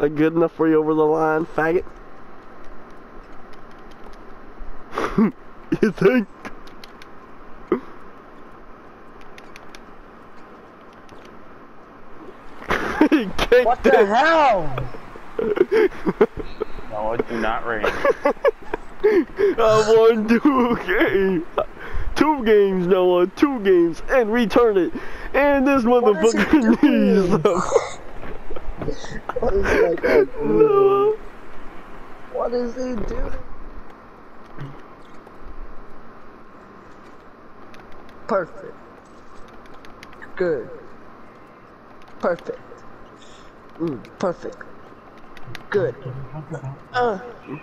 That good enough for you over the line, faggot? you think? he kicked What the it. hell? No, it do not rain. I won two games. Two games, Noah. Two games. And return it. And this motherfucker needs them. What is that? Noah. What is he doing? Perfect. Good. Perfect. Mm, perfect. Good. Uh,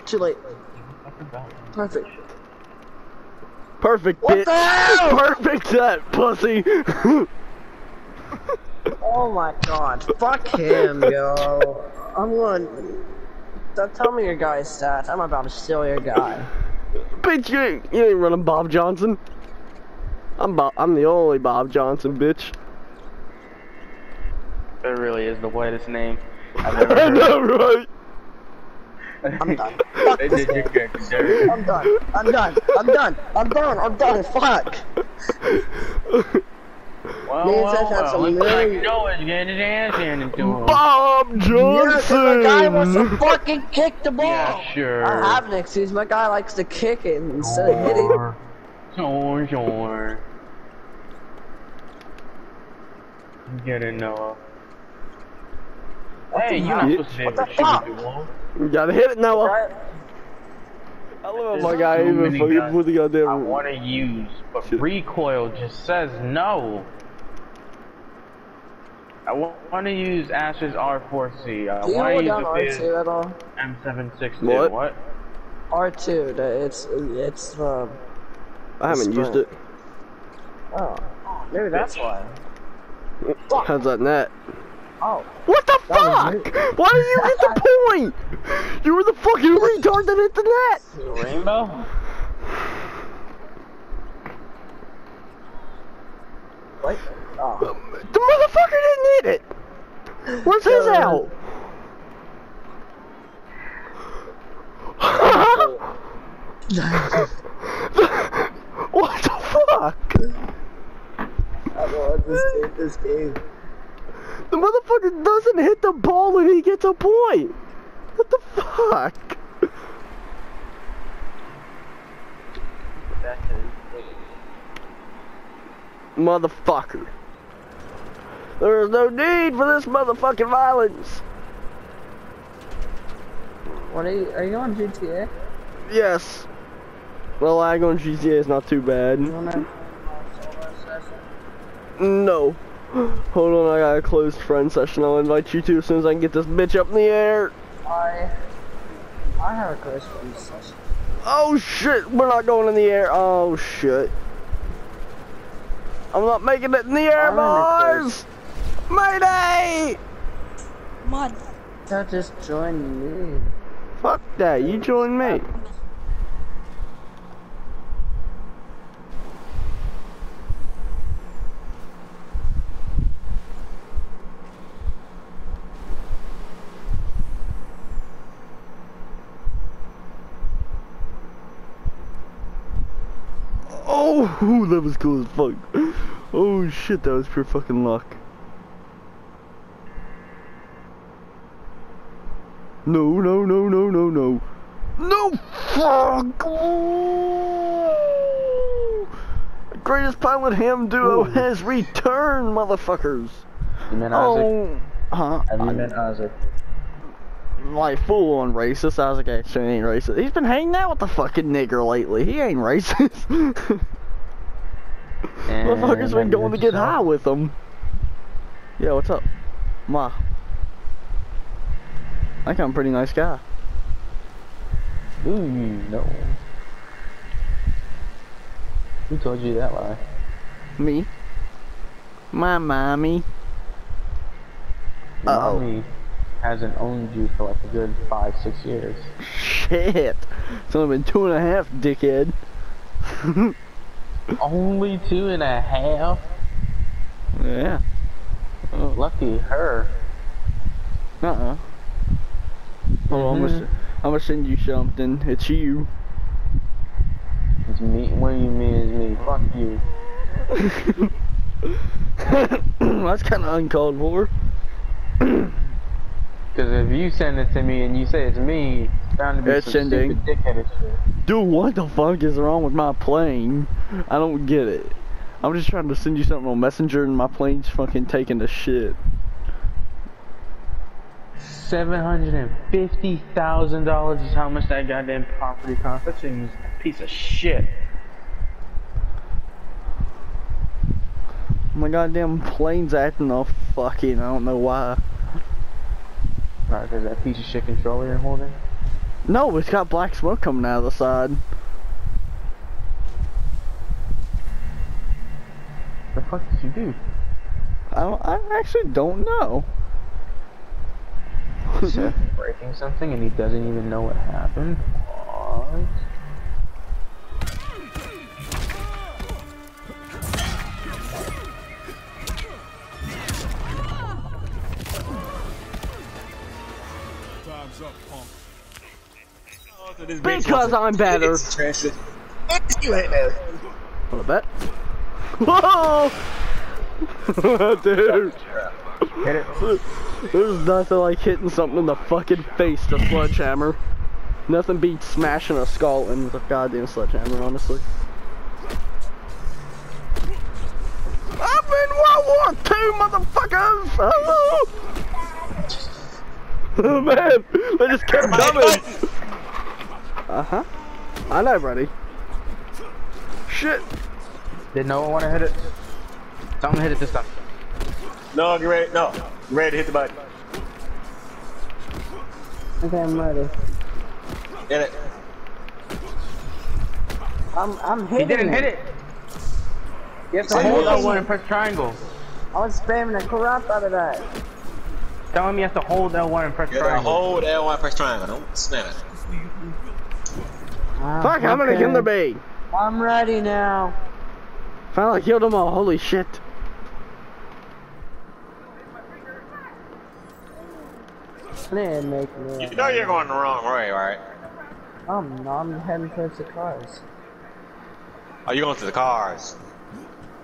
too late. Perfect. Perfect, What bitch. the hell? Perfect that, pussy. Oh my god. Fuck him, yo. I'm going. Don't tell me your guy's stats. I'm about to steal your guy. bitch, you ain't, you ain't running Bob Johnson. I'm Bob, I'm the only Bob Johnson, bitch. That really is the whitest name I've ever I know, right? I'm done. Fuck They this did your game. character. I'm done. I'm done. I'm done. I'm done. I'm done. Fuck. Well, Me and well, well, some looks like Noah's getting his ass handed into him. Bob Yeah, 'cause the guy wants to fucking kick the ball. Yeah, sure. I have an excuse. My guy likes to kick it instead of hitting. Sure, sure, sure. Get it, Noah. Hey, you're not supposed to be What able the to shoot fuck? the wall. You gotta hit it, Noah. Right? I love my guy even many fucking guns with the goddamn. I want to use, but recoil just says no. I want to use Ash's R4C. I Do you want to hold use R2 at all? M762. What? What? R two. It's it's um. I haven't used it. Oh, maybe that's why. How's that net? Oh, What the That fuck? Why did you get the point? You were the fucking retard that hit the net. Rainbow? what? Oh. The motherfucker didn't hit it. Where's his Uh, out? what the fuck? I don't know what this game. This game. The motherfucker doesn't hit the ball and he gets a point. What the fuck? Motherfucker. There's no need for this motherfucking violence. What are you? Are you on GTA? Yes. Well, lag on GTA is not too bad. No. Hold on, I got a closed friend session. I'll invite you to as soon as I can get this bitch up in the air. I. I have a close friend session. Oh shit, we're not going in the air. Oh shit. I'm not making it in the air, the boys! Mayday! Mud. That just joined me. Fuck that, you join me. Oh, that was cool as fuck. Oh shit, that was pure fucking luck. No, no, no, no, no, no. No! Fuck! Ooh. Greatest pilot ham duo has returned, motherfuckers. You meant Isaac? Oh, huh? You met Isaac? like full on racist. I like, actually, ain't racist. He's been hanging out with the fucking nigger lately. He ain't racist. Motherfuckers been going to get high with him. Yeah, what's up? Ma. I think I'm a pretty nice guy. Ooh, no. Who told you that lie? Me. My mommy. Your Uh-oh. Mommy hasn't owned you for like a good five, six years. Shit. It's only been two and a half, dickhead. Only two and a half? yeah. Oh. Lucky her. Uh-uh. Hold on, I'm, gonna, mm. s- I'm gonna send you something. It's you. It's me. What do you mean it's me? Fuck you. That's kind of uncalled for. Because if you send it to me and you say it's me, it's bound to be It's some sending. stupid dickheaded shit. Dude, what the fuck is wrong with my plane? I don't get it. I'm just trying to send you something on Messenger and my plane's fucking taking the shit. Seven hundred and fifty thousand dollars is how much that goddamn property cost. That thing's a piece of shit. My goddamn plane's acting all fucking, I don't know why. Right, there's that piece of shit controller you're holding. No, it's got black smoke coming out of the side. What the fuck did you do? I don't, I actually don't know. Seth breaking something and he doesn't even know what happened. What? Time's up, punk. Because I'm better. You ain't there. What a bet. Whoa! Dude. Hit it. There's nothing like hitting something in the fucking face with a sledgehammer. Nothing beats smashing a skull in with a goddamn sledgehammer, honestly. I'm in World War II, motherfuckers! Oh, oh man, they just kept coming! Uh-huh. I know, buddy. Shit. Did no one want to hit it? To hit it this time. No, get ready. No, get ready to hit the button. Okay, I'm ready. Hit it. I'm I'm hitting. He hitting didn't hit it. You have to Say hold what? L1 and press triangle. I was spamming the crap out of that. Tell him you have to hold L1 and press You gotta triangle. hold L1 and press triangle. Don't snap it. Ah, I'm gonna there the be? I'm ready now. Finally killed them all, holy shit. They make me. You know you're going the wrong way, right? I'm not. I'm heading towards the cars. Are you going to the cars?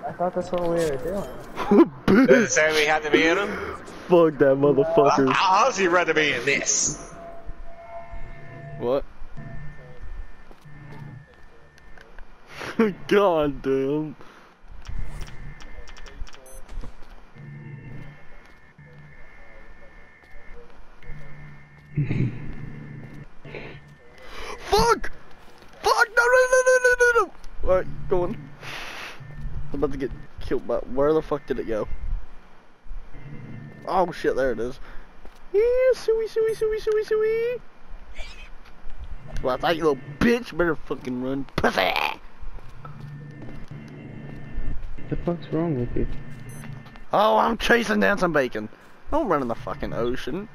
I thought that's what we were doing. Does it say we have to be in them? Fuck that motherfucker. I honestly rather be in this. What? God damn. Fuck! Fuck! No, no, no, no, no, no, no! Alright, go on. I'm about to get killed by. Where the fuck did it go? Oh shit, there it is. Yeah, suey, suey, suey, suey, suey. Well, that you little bitch better fucking run, pussy! What the fuck's wrong with you? Oh, I'm chasing down some bacon. Don't run in the fucking ocean.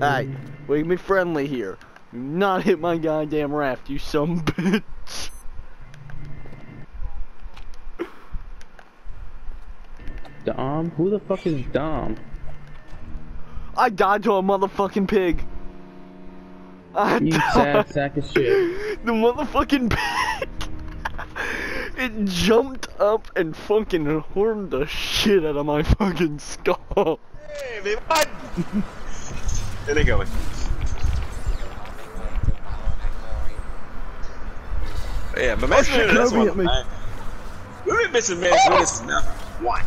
Hey, we can be friendly here. Do not hit my goddamn raft, you some bitch. Dom? Who the fuck is Dom? I died to a motherfucking pig. I You died. sad sack of shit. The motherfucking pig. it jumped up and fucking horned the shit out of my fucking skull. Hey, baby, what? There they go. Yeah, but oh, Mason shit, this Kobe one. hit me. man. We've been missing minutes with this now. One.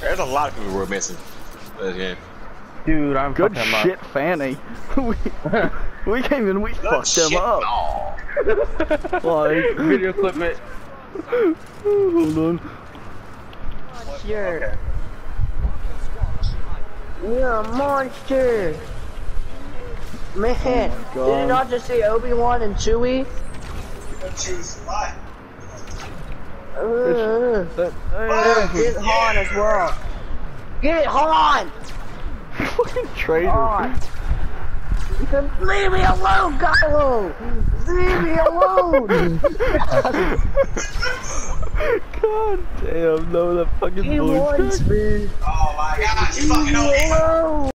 There's a lot of people we're missing. This game. Dude, I'm Good fucking shit, Fanny. we, we came in, we fucked shit, him up. Like, Video clip it. hold on. Monster. You're a monster. Man, Oh did you not just say Obi-Wan and Chewie? Uh, That, uh, get Han as well. Get Han! fucking traitor. Han! Leave me alone, Kylo! Leave me alone! God damn, no, that fucking he voice wants cracked. me! Oh my god, you fucking me